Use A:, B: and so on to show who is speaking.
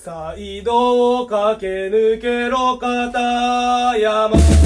A: サイドを駆け抜けろ片山。